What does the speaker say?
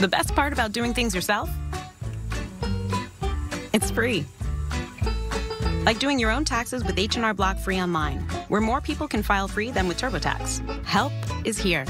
The best part about doing things yourself? It's free. Like doing your own taxes with H&R Block free online, where more people can file free than with TurboTax. Help is here.